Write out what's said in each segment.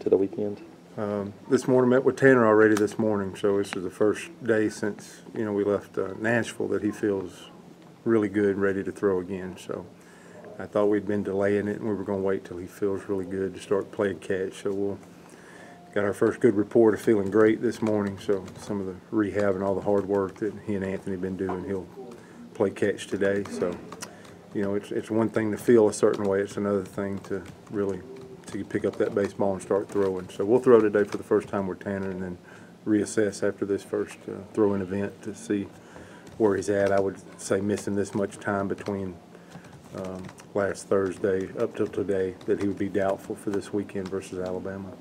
into the weekend? Um, this morning, met with Tanner already this morning, so this is the first day since, you know, we left uh, Nashville that he feels really good and ready to throw again. So I thought we'd been delaying it and we were going to wait till he feels really good to start playing catch. So we'll got our first good report of feeling great this morning. So some of the rehab and all the hard work that he and Anthony have been doing, he'll play catch today. So, you know, it's, it's one thing to feel a certain way. It's another thing to really to pick up that baseball and start throwing. So we'll throw today for the first time with Tanner and then reassess after this first uh, throwing event to see where he's at. I would say missing this much time between um, last Thursday up till today that he would be doubtful for this weekend versus Alabama.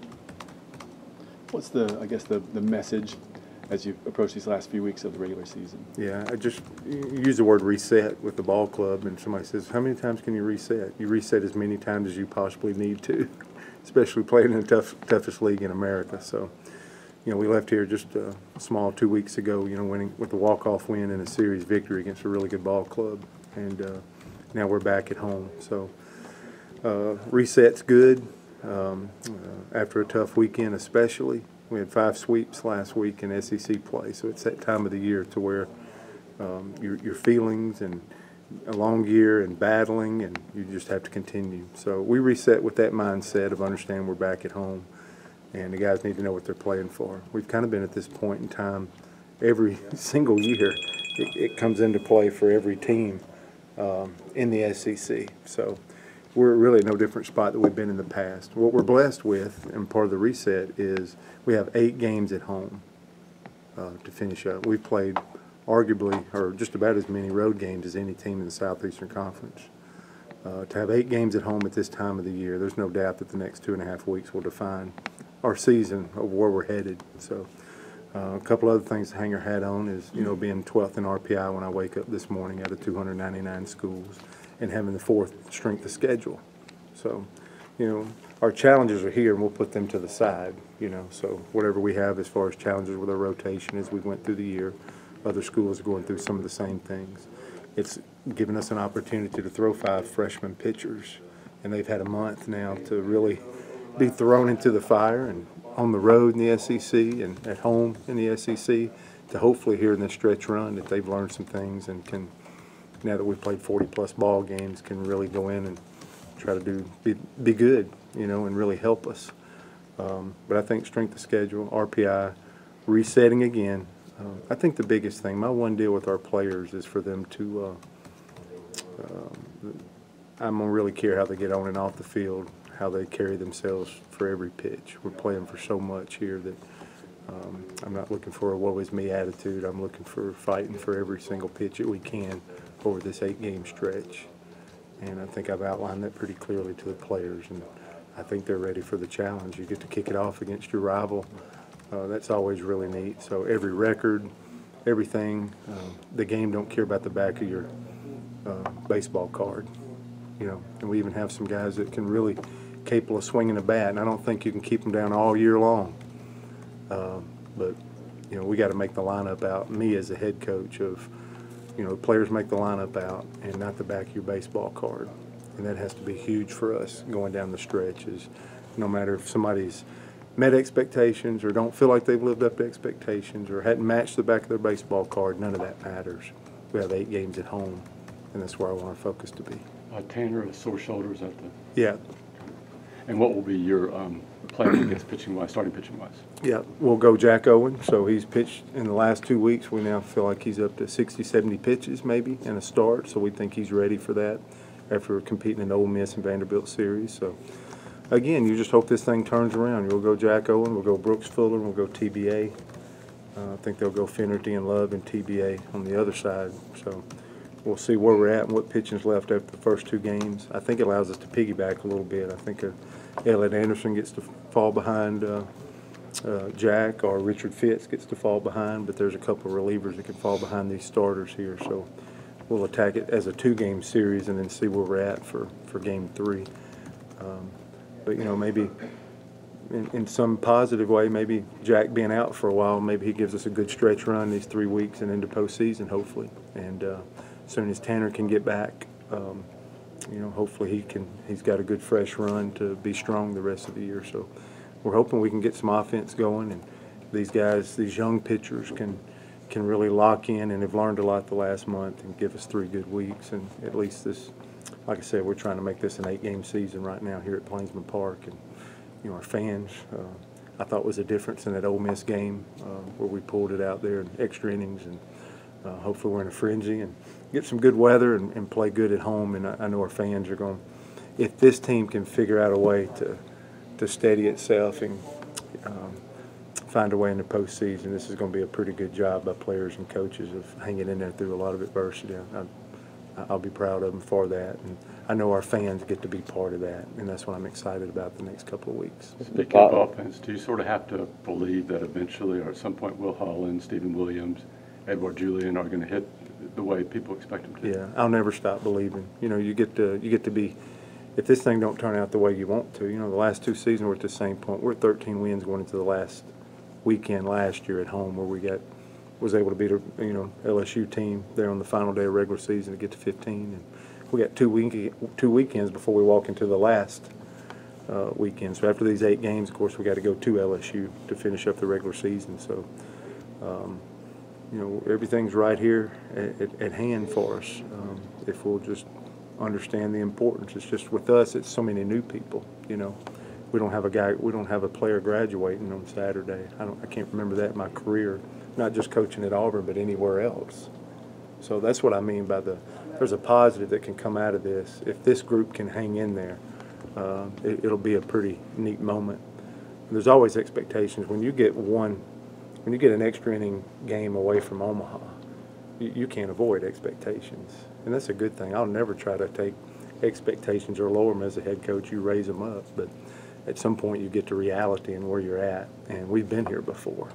What's the, I guess, the, the message as you approach these last few weeks of the regular season? Yeah, I just use the word reset with the ball club, and somebody says, "How many times can you reset?" You reset as many times as you possibly need to, especially playing in the tough, toughest league in America. So, you know, we left here just a small two weeks ago. You know, winning with a walk-off win and a series victory against a really good ball club, and uh, now we're back at home. So, uh, reset's good um, uh, after a tough weekend, especially. We had five sweeps last week in SEC play, so it's that time of the year to where um, your, your feelings and a long year and battling, and you just have to continue. So we reset with that mindset of understanding we're back at home, and the guys need to know what they're playing for. We've kind of been at this point in time every single year. It, it comes into play for every team um, in the SEC. So we're really no different spot that we've been in the past. What we're blessed with, and part of the reset, is we have eight games at home uh, to finish up. We've played arguably, or just about as many road games as any team in the Southeastern Conference. Uh, to have eight games at home at this time of the year, there's no doubt that the next two and a half weeks will define our season of where we're headed. So, uh, a couple other things to hang our hat on is, you know, being 12th in RPI when I wake up this morning out of 299 schools and having the fourth strength of schedule. So, you know, our challenges are here and we'll put them to the side, you know. So whatever we have as far as challenges with our rotation as we went through the year, other schools are going through some of the same things. It's given us an opportunity to throw five freshman pitchers, and they've had a month now to really be thrown into the fire and on the road in the SEC and at home in the SEC to hopefully here in this stretch run that they've learned some things and can now that we've played 40 plus ball games, can really go in and try to do be, be good, you know, and really help us. Um, but I think strength of schedule, RPI, resetting again. Uh, I think the biggest thing, my one deal with our players is for them to. Uh, um, I'm gonna really care how they get on and off the field, how they carry themselves for every pitch. We're playing for so much here that um, I'm not looking for a woe is me attitude. I'm looking for fighting for every single pitch that we can over this eight-game stretch. And I think I've outlined that pretty clearly to the players, and I think they're ready for the challenge. You get to kick it off against your rival. Uh, that's always really neat. So every record, everything, uh, the game don't care about the back of your uh, baseball card, you know. And we even have some guys that can really capable of swinging a bat, and I don't think you can keep them down all year long. Uh, but you know, we got to make the lineup out. Me as a head coach of you know, players make the lineup out and not the back of your baseball card. And that has to be huge for us going down the stretch is no matter if somebody's met expectations or don't feel like they've lived up to expectations or hadn't matched the back of their baseball card, none of that matters. We have eight games at home, and that's where I want our focus to be. Uh, Tanner, a sore shoulders at the. Yeah. And what will be your um, plan against pitching wise, starting pitching wise? Yeah, we'll go Jack Owen. So he's pitched in the last two weeks. We now feel like he's up to 60, 70 pitches maybe in a start. So we think he's ready for that after competing in the Ole Miss and Vanderbilt series. So again, you just hope this thing turns around. You'll go Jack Owen, we'll go Brooks Fuller, we'll go TBA. Uh, I think they'll go Finnerty and Love and TBA on the other side. So we'll see where we're at and what pitching's left after the first two games. I think it allows us to piggyback a little bit. I think uh, Elliott Anderson gets to fall behind uh, uh, Jack or Richard Fitts gets to fall behind, but there's a couple of relievers that can fall behind these starters here. So we'll attack it as a two-game series and then see where we're at for, for game three. Um, but, you know, maybe in, in some positive way, maybe Jack being out for a while, maybe he gives us a good stretch run these three weeks and into postseason, hopefully. And uh, as soon as Tanner can get back, um, you know, hopefully he can. He's got a good fresh run to be strong the rest of the year. So we're hoping we can get some offense going and these guys, these young pitchers can, can really lock in and have learned a lot the last month and give us three good weeks. And at least this, like I said, we're trying to make this an eight-game season right now here at Plainsman Park. And, you know, our fans, uh, I thought was a difference in that Ole Miss game uh, where we pulled it out there in extra innings. And uh, hopefully we're in a frenzy and get some good weather and, and play good at home. And I, I know our fans are going, if this team can figure out a way to, to steady itself and um, find a way in the postseason, this is going to be a pretty good job by players and coaches of hanging in there through a lot of adversity. I, I'll be proud of them for that, and I know our fans get to be part of that, and that's what I'm excited about the next couple of weeks. Speaking of offense, do you sort of have to believe that eventually, or at some point, Will Holland, Steven Williams, Edward Julien are going to hit the way people expect them to? Yeah, I'll never stop believing. You know, you get to you get to be. If this thing don't turn out the way you want to, you know, the last two seasons we're at the same point. We're 13 wins going into the last weekend last year at home, where we got was able to beat a you know LSU team there on the final day of regular season to get to 15, and we got two week two weekends before we walk into the last uh, weekend. So after these eight games, of course, we got to go to LSU to finish up the regular season. So. Um, you know, everything's right here at, at, hand for us. Um, if we'll just understand the importance. It's just with us, it's so many new people, you know. We don't have a guy, we don't have a player graduating on Saturday. I don't, I can't remember that in my career, not just coaching at Auburn, but anywhere else. So that's what I mean by the, there's a positive that can come out of this. If this group can hang in there, uh, it, it'll be a pretty neat moment. There's always expectations. When you get one when you get an extra inning game away from Omaha, you, you can't avoid expectations, and that's a good thing. I'll never try to take expectations or lower them as a head coach. You raise them up, but at some point you get to reality and where you're at. And we've been here before.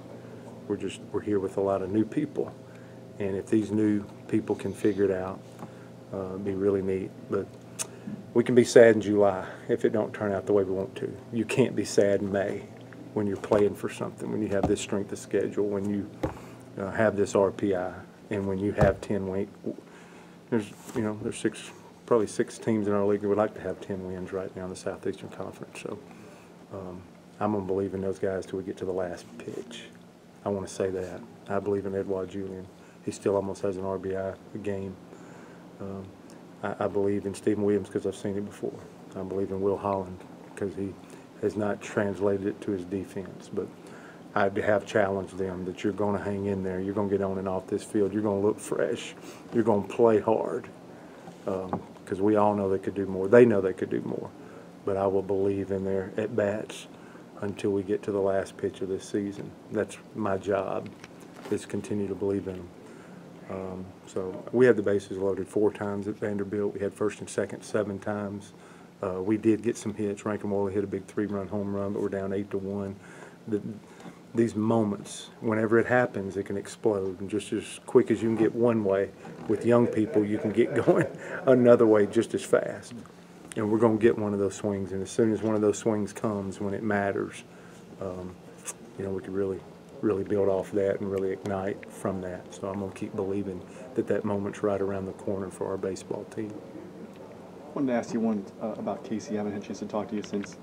We're just we're here with a lot of new people, and if these new people can figure it out, uh, be really neat. But we can be sad in July if it don't turn out the way we want to. You can't be sad in May when you're playing for something, when you have this strength of schedule, when you uh, have this RPI, and when you have 10 wins. There's, you know, there's six, probably six teams in our league that would like to have 10 wins right now in the Southeastern Conference. So um, I'm going to believe in those guys till we get to the last pitch. I want to say that. I believe in Edouard Julien. He still almost has an RBI a game. Um, I, I believe in Steven Williams because I've seen it before. I believe in Will Holland because he has not translated it to his defense. But I have challenged them that you're going to hang in there. You're going to get on and off this field. You're going to look fresh. You're going to play hard because we all know they could do more. They know they could do more. But I will believe in their at bats until we get to the last pitch of this season. That's my job is continue to believe in them. Um, so we had the bases loaded four times at Vanderbilt. We had first and second seven times. Uh, we did get some hits. Rankin Woley hit a big three-run home run, but we're down eight to one. The, these moments, whenever it happens, it can explode. And just as quick as you can get one way, with young people, you can get going another way just as fast. And we're going to get one of those swings. And as soon as one of those swings comes, when it matters, um, you know, we could really, really build off that and really ignite from that. So I'm going to keep believing that that moment's right around the corner for our baseball team. Wanted to ask you one uh, about Casey. I haven't had a chance to talk to you since